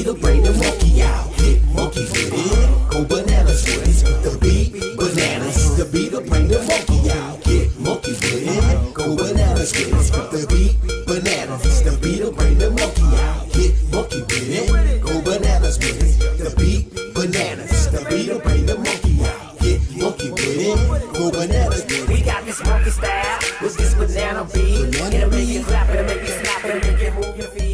beat will bring the monkey out. Get monkey with it. Go bananas with it. The beat, bananas. The beat will bring the monkey out. Get monkey with it. Go bananas with it. The beat, bananas. The beat will bring the monkey out. Get monkey with it. Go bananas with it. The beat, bananas. The beat will bring the monkey out. Get monkey with it. Go bananas with it. We got this monkey style with this banana beat. It'll make you clap, it'll make you snap, it'll make you move your feet.